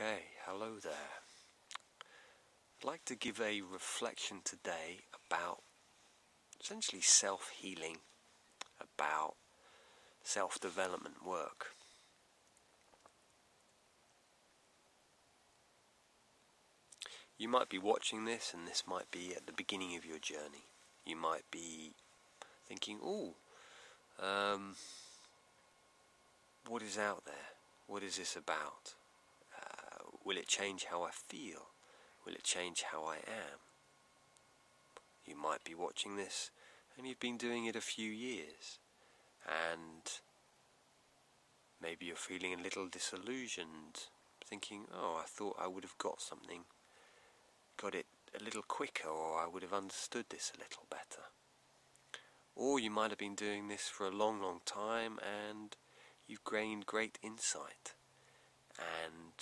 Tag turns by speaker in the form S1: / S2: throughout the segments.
S1: Okay, hello there. I'd like to give a reflection today about essentially self healing, about self development work. You might be watching this, and this might be at the beginning of your journey. You might be thinking, oh, um, what is out there? What is this about? Will it change how I feel? Will it change how I am? You might be watching this and you've been doing it a few years and maybe you're feeling a little disillusioned, thinking, oh, I thought I would have got something, got it a little quicker, or I would have understood this a little better. Or you might have been doing this for a long, long time and you've gained great insight and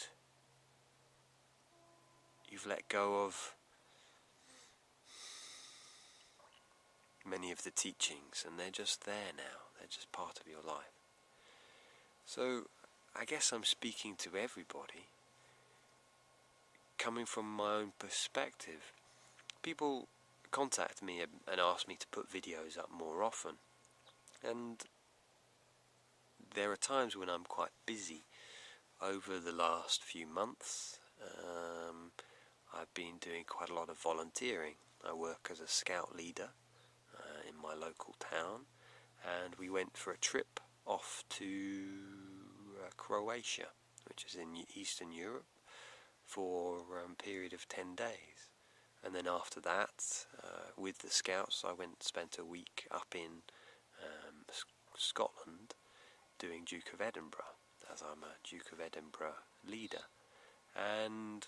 S1: You've let go of many of the teachings, and they're just there now. They're just part of your life. So, I guess I'm speaking to everybody. Coming from my own perspective, people contact me and ask me to put videos up more often. And there are times when I'm quite busy over the last few months. Um, I've been doing quite a lot of volunteering. I work as a scout leader uh, in my local town, and we went for a trip off to uh, Croatia, which is in Eastern Europe, for um, a period of 10 days. And then after that, uh, with the scouts, I went spent a week up in um, Scotland doing Duke of Edinburgh, as I'm a Duke of Edinburgh leader. And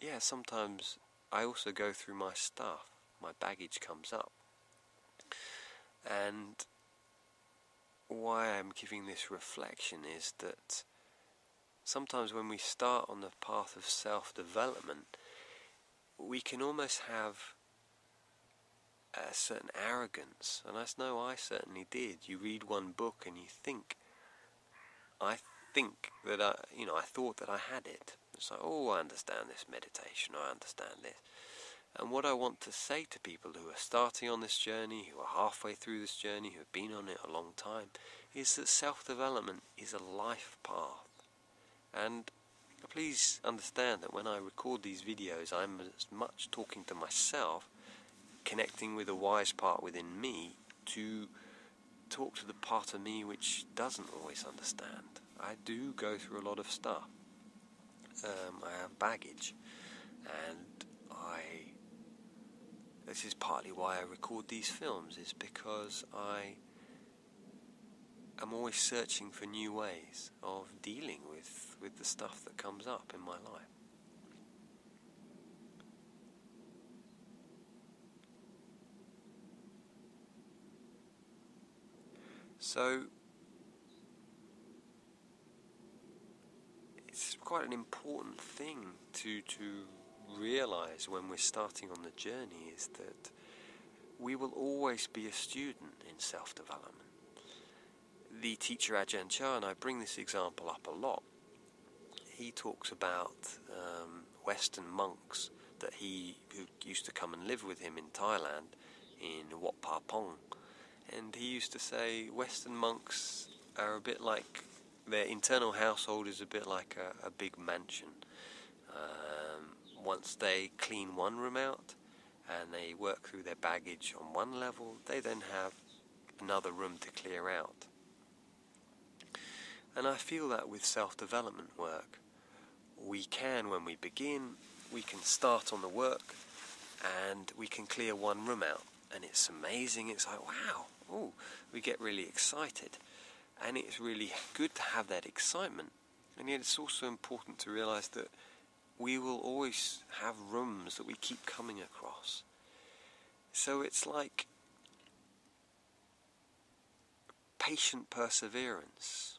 S1: yeah, sometimes I also go through my stuff. My baggage comes up. And why I'm giving this reflection is that sometimes when we start on the path of self development, we can almost have a certain arrogance, and I know I certainly did. You read one book and you think, I think that I, you know, I thought that I had it, like, oh, I understand this meditation, I understand this. And what I want to say to people who are starting on this journey, who are halfway through this journey, who have been on it a long time, is that self development is a life path. And please understand that when I record these videos, I'm as much talking to myself, connecting with a wise part within me, to talk to the part of me which doesn't always understand. I do go through a lot of stuff um, I have baggage, and I. This is partly why I record these films, is because I am always searching for new ways of dealing with, with the stuff that comes up in my life. So, quite an important thing to to realize when we're starting on the journey is that we will always be a student in self-development. The teacher Ajahn Chah, and I bring this example up a lot, he talks about um, Western monks that he who used to come and live with him in Thailand in Wat Pa Pong, and he used to say Western monks are a bit like their internal household is a bit like a, a big mansion. Um, once they clean one room out and they work through their baggage on one level, they then have another room to clear out. And I feel that with self development work, we can, when we begin, we can start on the work and we can clear one room out. And it's amazing. It's like, wow, oh, we get really excited and it's really good to have that excitement. And yet, it's also important to realize that we will always have rooms that we keep coming across. So it's like patient perseverance.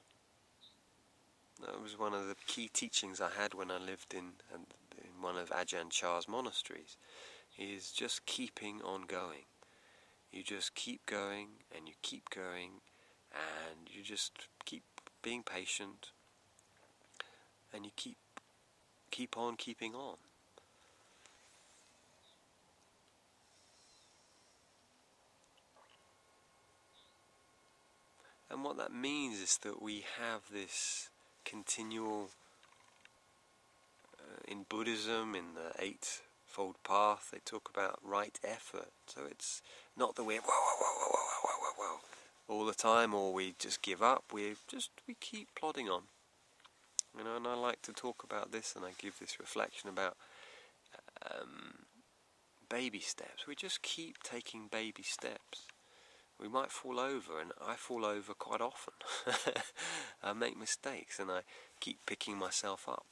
S1: That was one of the key teachings I had when I lived in, in one of Ajahn Chah's monasteries, is just keeping on going. You just keep going and you keep going and you just keep being patient and you keep keep on keeping on. And what that means is that we have this continual, uh, in Buddhism, in the Eightfold Path, they talk about right effort. So it's not that we're whoa, whoa, whoa, whoa, whoa, whoa, whoa, whoa, all the time, or we just give up. We just we keep plodding on. You know, and I like to talk about this, and I give this reflection about um, baby steps. We just keep taking baby steps we might fall over, and I fall over quite often. I make mistakes, and I keep picking myself up,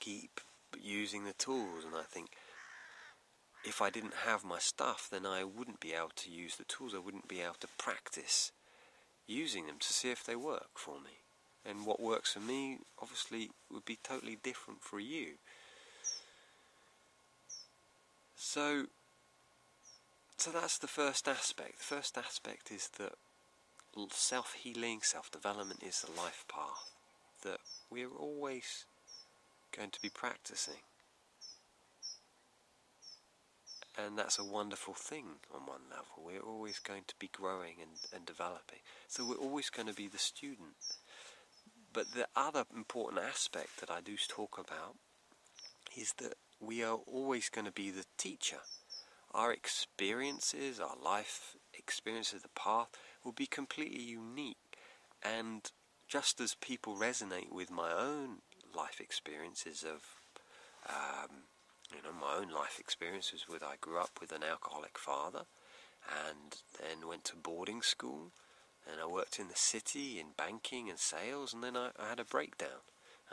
S1: keep using the tools, and I think if I didn't have my stuff, then I wouldn't be able to use the tools. I wouldn't be able to practice using them to see if they work for me. And what works for me, obviously, would be totally different for you. So so that's the first aspect. The first aspect is that self healing, self development is the life path that we're always going to be practicing. And that's a wonderful thing on one level. We're always going to be growing and, and developing. So we're always going to be the student. But the other important aspect that I do talk about is that we are always going to be the teacher our experiences, our life experiences, the path will be completely unique. And just as people resonate with my own life experiences of, um, you know, my own life experiences with I grew up with an alcoholic father and then went to boarding school and I worked in the city in banking and sales and then I, I had a breakdown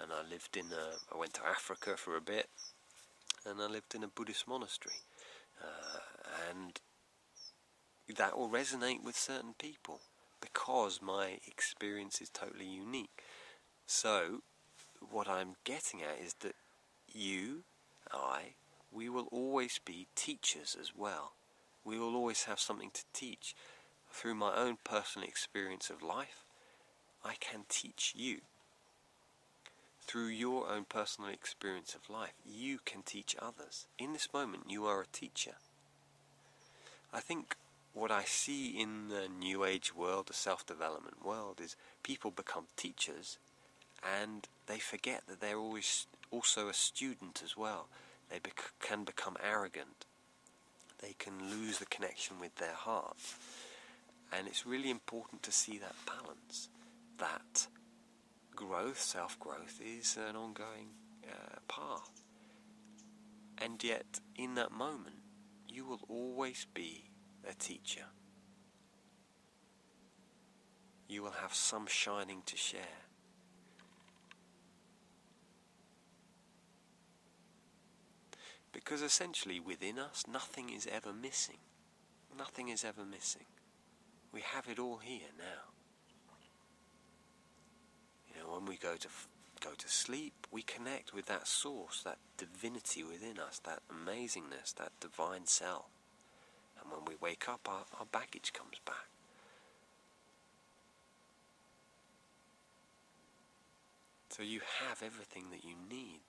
S1: and I lived in a, I went to Africa for a bit and I lived in a Buddhist monastery uh, and that will resonate with certain people because my experience is totally unique. So, what I'm getting at is that you, I, we will always be teachers as well. We will always have something to teach. Through my own personal experience of life, I can teach you through your own personal experience of life, you can teach others. In this moment, you are a teacher. I think what I see in the New Age world, the self development world, is people become teachers and they forget that they're always also a student as well. They bec- can become arrogant. They can lose the connection with their heart. And it's really important to see that balance. That growth, self growth, is an ongoing uh, path. And yet, in that moment, you will always be a teacher. You will have some shining to share. Because essentially, within us, nothing is ever missing. Nothing is ever missing. We have it all here now You know, when we go to go to sleep, we connect with that source, that divinity within us, that amazingness, that divine self. And when we wake up, our, our baggage comes back. So you have everything that you need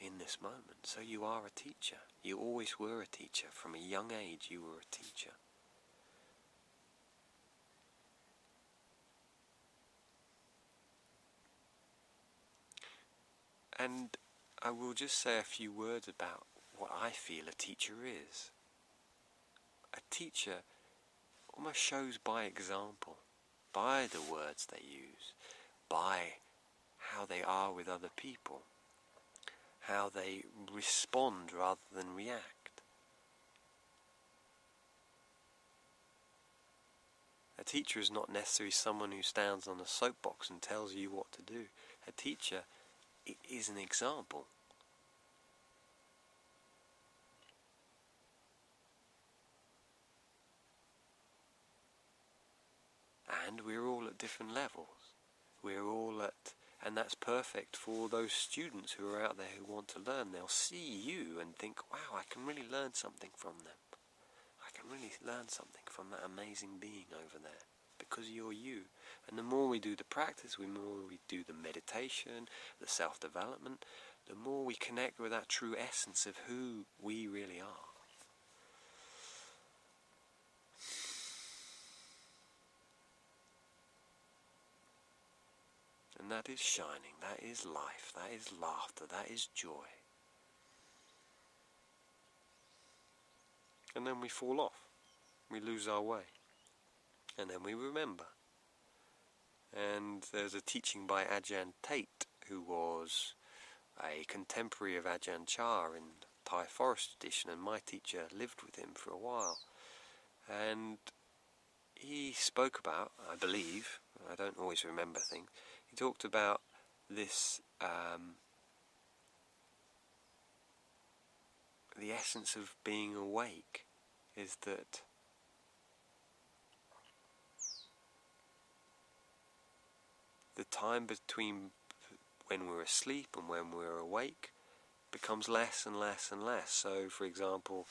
S1: in this moment. So you are a teacher. You always were a teacher. From a young age, you were a teacher. And I will just say a few words about what I feel a teacher is. A teacher almost shows by example, by the words they use, by how they are with other people, how they respond rather than react. A teacher is not necessarily someone who stands on a soapbox and tells you what to do. A teacher is an example. And we're all at different levels. We're all at, and that's perfect for those students who are out there who want to learn. They'll see you and think, wow, I can really learn something from them. I can really learn something from that amazing being over there because you're you. And the more we do the practice, the more we do the meditation, the self development, the more we connect with that true essence of who we really are. And that is shining, that is life, that is laughter, that is joy. And then we fall off, we lose our way, and then we remember. And there's a teaching by Ajahn Tate, who was a contemporary of Ajahn Chah in Thai forest tradition, and my teacher lived with him for a while. And he spoke about, I believe, I don't always remember things, he talked about this um, the essence of being awake is that the time between when we're asleep and when we're awake becomes less and less and less. So, for example,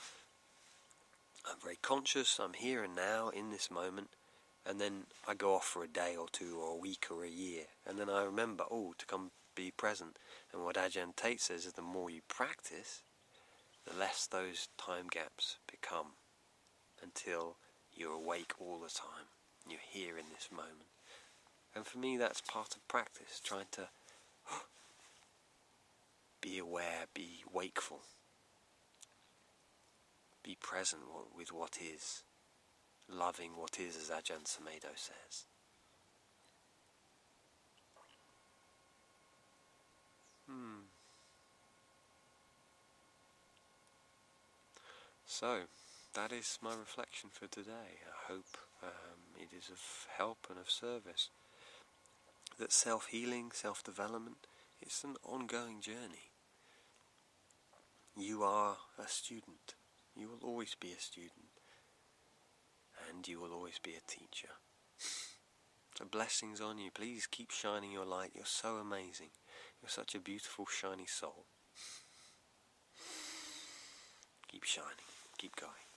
S1: I'm very conscious, I'm here and now in this moment, and then I go off for a day or two or a week or a year, and then I remember, oh, to come be present. And what Ajahn Tate says is the more you practice, the less those time gaps become until you're awake all the time. You're here in this moment. And for me, that's part of practice, trying to be aware, be wakeful, be present with what is loving what is, as Ajahn Sumedho says. Hmm. So, that is my reflection for today. I hope um, it is of help and of service. That self healing, self development, it's an ongoing journey. You are a student. You will always be a student and you will always be a teacher. So blessings on you. Please keep shining your light. You're so amazing. You're such a beautiful, shiny soul. Keep shining. Keep going.